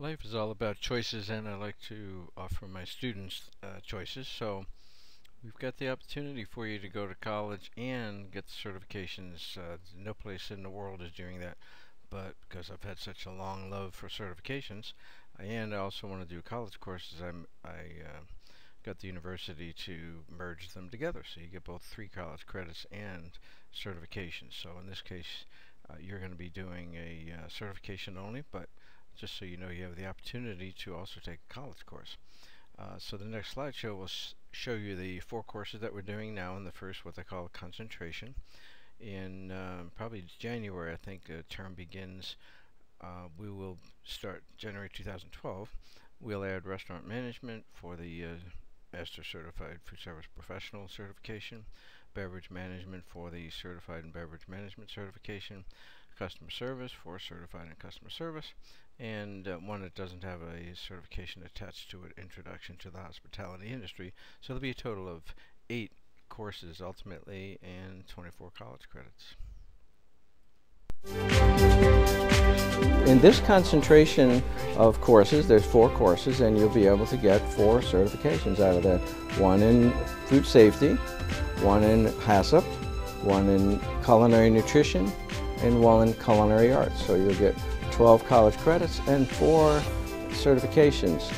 Life is all about choices, and I like to offer my students uh, choices. So we've got the opportunity for you to go to college and get the certifications. Uh, no place in the world is doing that, but because I've had such a long love for certifications, and I also want to do college courses, I'm, I uh, got the university to merge them together. So you get both three college credits and certifications. So in this case, uh, you're going to be doing a uh, certification only, but just so you know you have the opportunity to also take a college course. Uh, so the next slideshow will show you the four courses that we're doing now in the first what they call a concentration. In uh, probably January I think the term begins uh, we will start January 2012 we'll add restaurant management for the uh, ESTER Certified Food Service Professional certification beverage management for the Certified Beverage Management certification customer service for certified in customer service and uh, one that doesn't have a certification attached to it, Introduction to the Hospitality Industry. So there'll be a total of eight courses ultimately and 24 college credits. In this concentration of courses, there's four courses and you'll be able to get four certifications out of that. One in food safety, one in HACCP, one in culinary nutrition, and one in culinary arts. So you'll get 12 college credits and four certifications.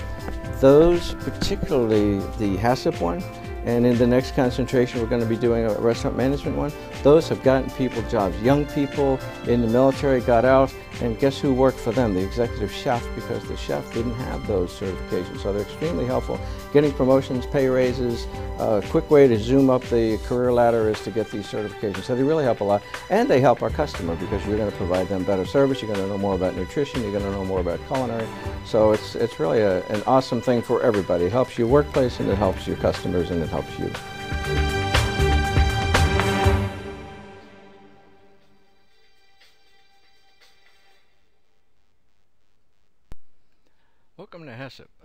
Those, particularly the HACCP one, and in the next concentration we're going to be doing a restaurant management one, those have gotten people jobs. Young people in the military got out and guess who worked for them? The executive chef because the chef didn't have those certifications. So they're extremely helpful. Getting promotions, pay raises, a uh, quick way to zoom up the career ladder is to get these certifications. So they really help a lot. And they help our customer because you're going to provide them better service. You're going to know more about nutrition. You're going to know more about culinary. So it's, it's really a, an awesome thing for everybody. It helps your workplace and it helps your customers and it helps you.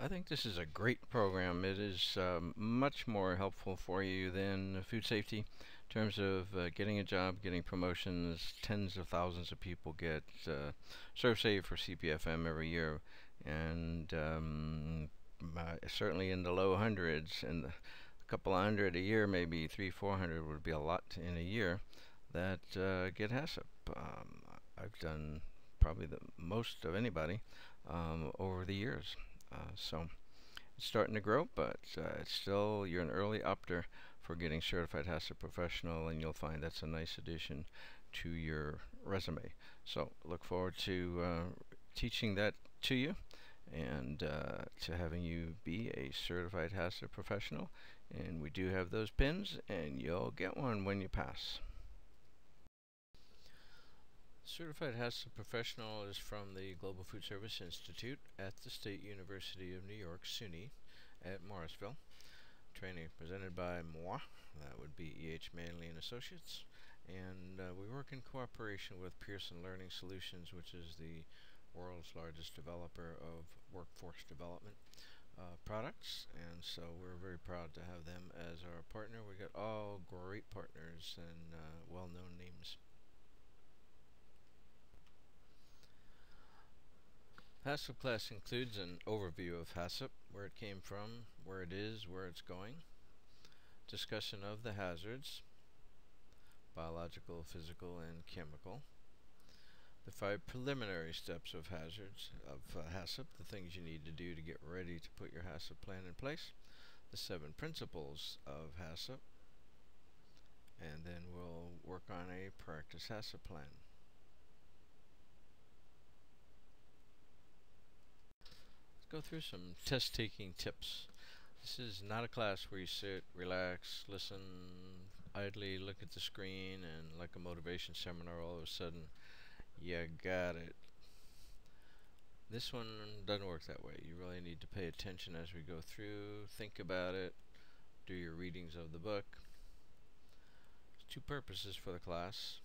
I think this is a great program. It is um, much more helpful for you than food safety in terms of uh, getting a job, getting promotions. Tens of thousands of people get uh, ServSafe for CPFM every year, and um, certainly in the low hundreds, and a couple of hundred a year, maybe three, four hundred would be a lot in a year that uh, get HACCP. Um, I've done probably the most of anybody um, over the years. Uh, so it's starting to grow, but uh, it's still, you're an early opter for getting certified HACCP professional, and you'll find that's a nice addition to your resume. So look forward to uh, teaching that to you and uh, to having you be a certified HACCP professional. And we do have those pins, and you'll get one when you pass. Certified HACCP Professional is from the Global Food Service Institute at the State University of New York, SUNY, at Morrisville. Training presented by moi, that would be E.H. Manley and Associates. And uh, we work in cooperation with Pearson Learning Solutions, which is the world's largest developer of workforce development uh, products. And so we're very proud to have them as our partner. We got all great partners and uh, well-known names. HACCP class includes an overview of HACCP, where it came from, where it is, where it's going, discussion of the hazards, biological, physical, and chemical, the five preliminary steps of hazards of uh, HACCP, the things you need to do to get ready to put your HACCP plan in place, the seven principles of HACCP, and then we'll work on a practice HACCP plan. Go through some test taking tips. This is not a class where you sit, relax, listen, idly look at the screen, and like a motivation seminar, all of a sudden, you got it. This one doesn't work that way. You really need to pay attention as we go through, think about it, do your readings of the book. There's two purposes for the class.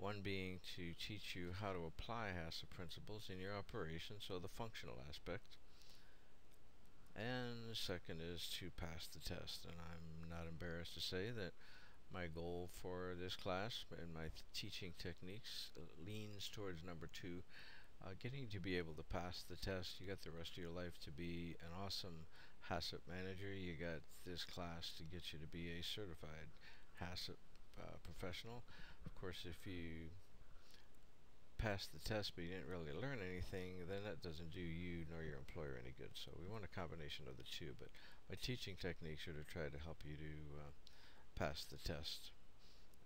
One being to teach you how to apply HACCP principles in your operation, so the functional aspect. And the second is to pass the test. And I'm not embarrassed to say that my goal for this class and my teaching techniques leans towards number two, uh, getting to be able to pass the test. You got the rest of your life to be an awesome HACCP manager. You got this class to get you to be a certified HACCP uh, professional. Of course, if you pass the test but you didn't really learn anything, then that doesn't do you nor your employer any good. So we want a combination of the two. But my teaching techniques are to try to help you to uh, pass the test,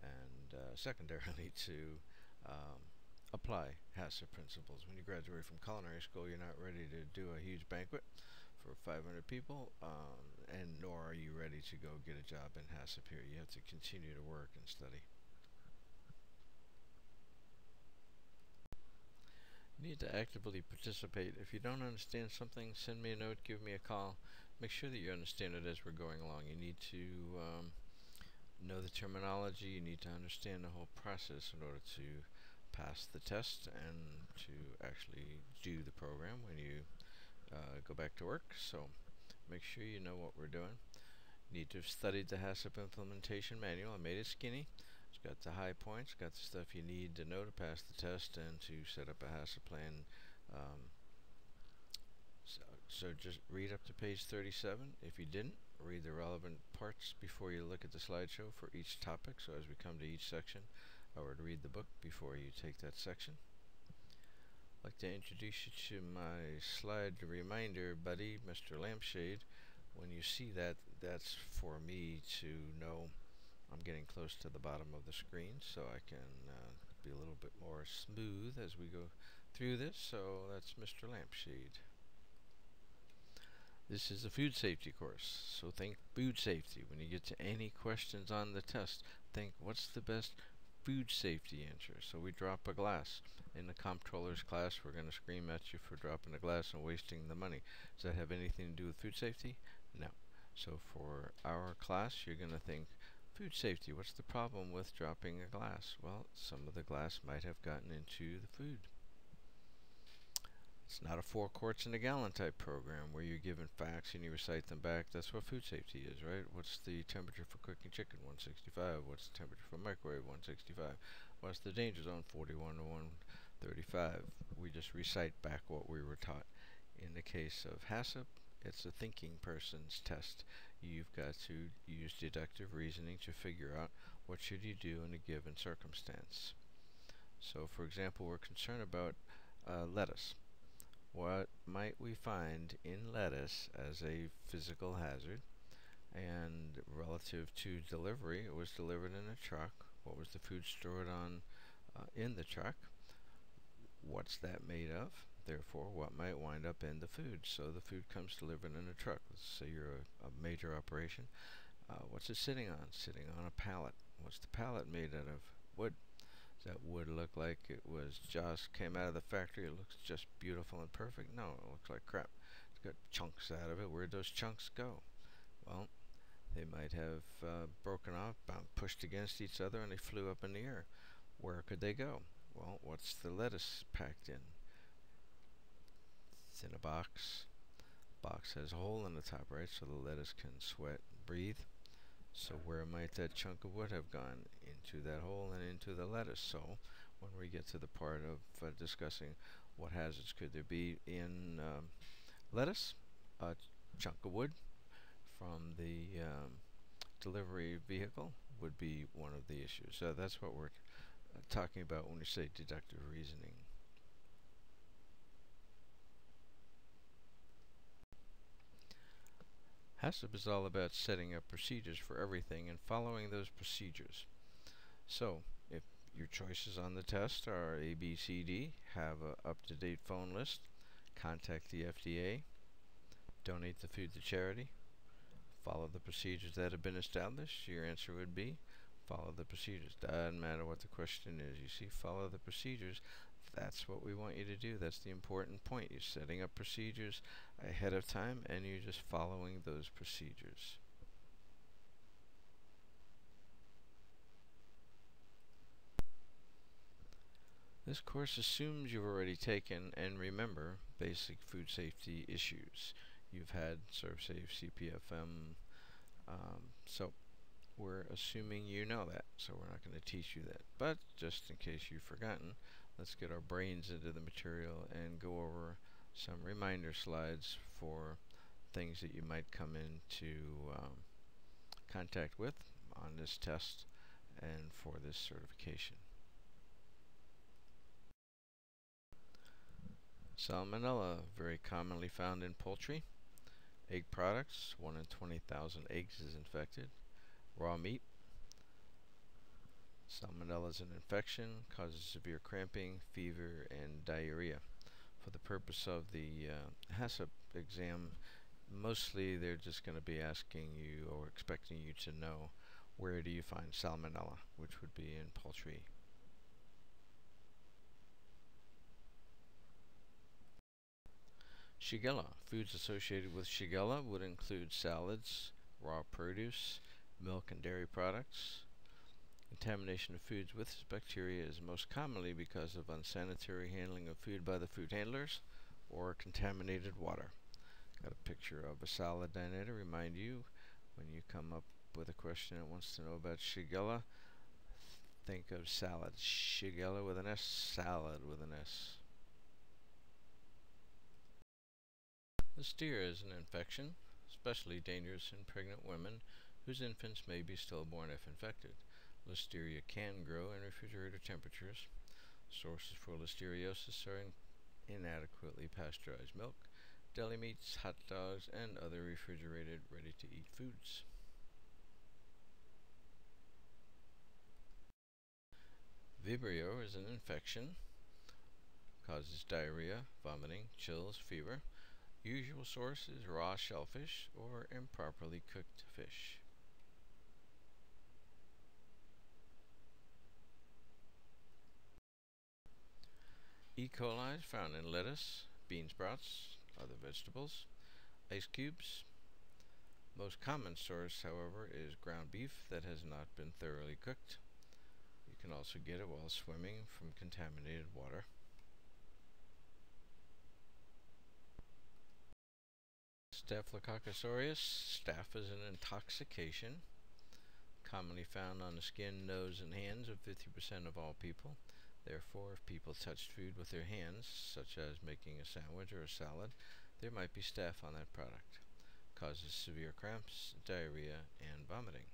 and uh, secondarily to um, apply HACCP principles. When you graduate from culinary school, you're not ready to do a huge banquet for 500 people, um, and nor are you ready to go get a job in HACCP here. You have to continue to work and study. Need to actively participate. If you don't understand something, send me a note, give me a call. Make sure that you understand it as we're going along. You need to um, know the terminology, you need to understand the whole process in order to pass the test and to actually do the program when you uh, go back to work. So make sure you know what we're doing. You need to have studied the HACCP implementation manual. I made it skinny. Got the high points, got the stuff you need to know to pass the test and to set up a HACCP plan. Um, so, so just read up to page 37. If you didn't, read the relevant parts before you look at the slideshow for each topic. So as we come to each section, I would read the book before you take that section. I'd like to introduce you to my slide reminder buddy, Mr. Lampshade. When you see that, that's for me to know I'm getting close to the bottom of the screen so I can uh, be a little bit more smooth as we go through this. So that's Mr. Lampshade. This is a food safety course, so think food safety. When you get to any questions on the test, think what's the best food safety answer. So we drop a glass. In the comptroller's class, we're going to scream at you for dropping a glass and wasting the money. Does that have anything to do with food safety? No. So for our class, you're going to think food safety. What's the problem with dropping a glass? Well, some of the glass might have gotten into the food. It's not a four quarts in a gallon type program where you're given facts and you recite them back. That's what food safety is, right? What's the temperature for cooking chicken? 165. What's the temperature for microwave? 165. What's the danger zone? 41 to 135. We just recite back what we were taught. In the case of HACCP, it's a thinking person's test. You've got to use deductive reasoning to figure out what should you do in a given circumstance. So, for example, we're concerned about uh, lettuce what might we find in lettuce as a physical hazard? And relative to delivery, it was delivered in a truck. What was the food stored on uh, in the truck? What's that made of? Therefore, what might wind up in the food? So the food comes delivered in a truck. Let's say you're a, a major operation. Uh, what's it sitting on? Sitting on a pallet. What's the pallet made out of? Wood that wood look like it was just came out of the factory. It looks just beautiful and perfect. No, it looks like crap. It's got chunks out of it. Where'd those chunks go? Well, they might have uh, broken off, pushed against each other, and they flew up in the air. Where could they go? Well, what's the lettuce packed in? It's in a box. Box has a hole in the top, right, so the lettuce can sweat and breathe. So where might that chunk of wood have gone? Into that hole and into the lettuce. So when we get to the part of uh, discussing what hazards could there be in um, lettuce, a chunk of wood from the um, delivery vehicle would be one of the issues. So that's what we're uh, talking about when we say deductive reasoning. HACCP is all about setting up procedures for everything and following those procedures. So, if your choices on the test are A, B, C, D, have a up-to-date phone list, contact the FDA, donate the food to charity, follow the procedures that have been established, your answer would be follow the procedures. Doesn't matter what the question is. You see, follow the procedures that's what we want you to do. That's the important point. You're setting up procedures ahead of time and you're just following those procedures. This course assumes you've already taken and remember basic food safety issues. You've had ServSafe, CPFM, um, so we're assuming you know that, so we're not going to teach you that. But just in case you've forgotten, let's get our brains into the material and go over some reminder slides for things that you might come into um, contact with on this test and for this certification. Salmonella, very commonly found in poultry. Egg products, 1 in 20,000 eggs is infected. Raw meat. Salmonella is an infection, causes severe cramping, fever, and diarrhea. For the purpose of the uh, HACCP exam, mostly they're just going to be asking you or expecting you to know where do you find salmonella, which would be in poultry. Shigella. Foods associated with Shigella would include salads, raw produce, milk and dairy products. Contamination of foods with bacteria is most commonly because of unsanitary handling of food by the food handlers or contaminated water. Got a picture of a salad dinette to remind you when you come up with a question that wants to know about Shigella, think of salad. Shigella with an S, salad with an S. Listeria is an infection, especially dangerous in pregnant women whose infants may be stillborn if infected. Listeria can grow in refrigerator temperatures. Sources for listeriosis are in inadequately pasteurized milk, deli meats, hot dogs, and other refrigerated ready-to-eat foods. Vibrio is an infection, causes diarrhea, vomiting, chills, fever. Usual source is raw shellfish or improperly cooked fish. E. coli is found in lettuce, bean sprouts, other vegetables, ice cubes. Most common source, however, is ground beef that has not been thoroughly cooked. You can also get it while swimming from contaminated water. Staphylococcus aureus. Staph is an intoxication commonly found on the skin, nose, and hands of 50% of all people. Therefore, if people touched food with their hands, such as making a sandwich or a salad, there might be staph on that product. Causes severe cramps, diarrhea, and vomiting.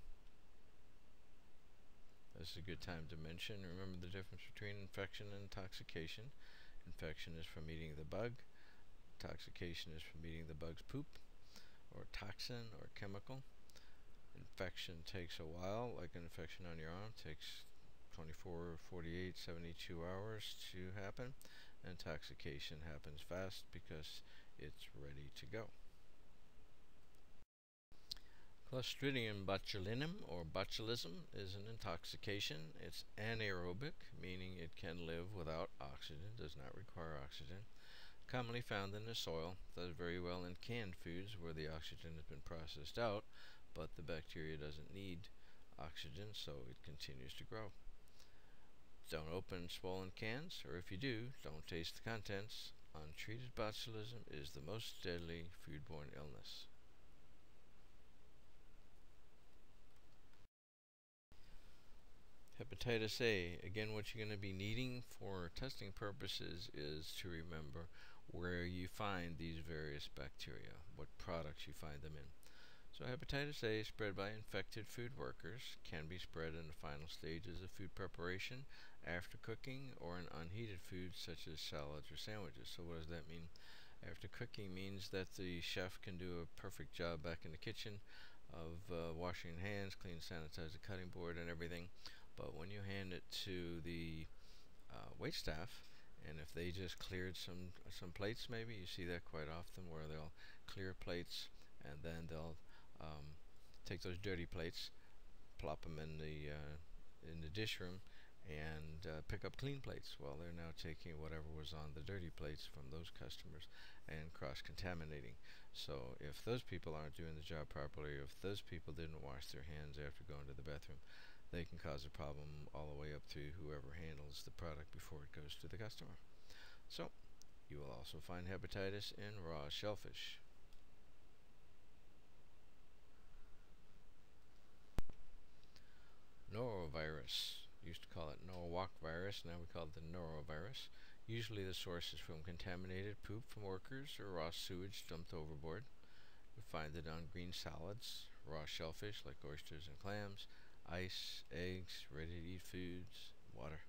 This is a good time to mention. Remember the difference between infection and intoxication. Infection is from eating the bug. Intoxication is from eating the bug's poop, or toxin, or chemical. Infection takes a while, like an infection on your arm, takes 24, 48, 72 hours to happen. Intoxication happens fast because it's ready to go. Clostridium botulinum or botulism is an intoxication. It's anaerobic, meaning it can live without oxygen, does not require oxygen commonly found in the soil, does very well in canned foods where the oxygen has been processed out, but the bacteria doesn't need oxygen, so it continues to grow. Don't open swollen cans, or if you do, don't taste the contents. Untreated botulism is the most deadly foodborne illness. Hepatitis A. Again, what you're going to be needing for testing purposes is to remember where you find these various bacteria, what products you find them in. So hepatitis A spread by infected food workers can be spread in the final stages of food preparation, after cooking, or in unheated foods such as salads or sandwiches. So what does that mean? After cooking means that the chef can do a perfect job back in the kitchen of uh, washing hands, clean, sanitize the cutting board and everything. But when you hand it to the uh, wait staff, and if they just cleared some some plates maybe you see that quite often where they'll clear plates and then they'll um, take those dirty plates plop them in the uh, in the dish room and uh, pick up clean plates well they're now taking whatever was on the dirty plates from those customers and cross-contaminating so if those people aren't doing the job properly if those people didn't wash their hands after going to the bathroom they can cause a problem all the way up to whoever handles the product before it goes to the customer. So, you will also find hepatitis in raw shellfish. Norovirus. Used to call it Norwalk virus, now we call it the norovirus. Usually the source is from contaminated poop from workers or raw sewage dumped overboard. We find it on green salads, raw shellfish like oysters and clams, ice, eggs, ready to eat foods, water.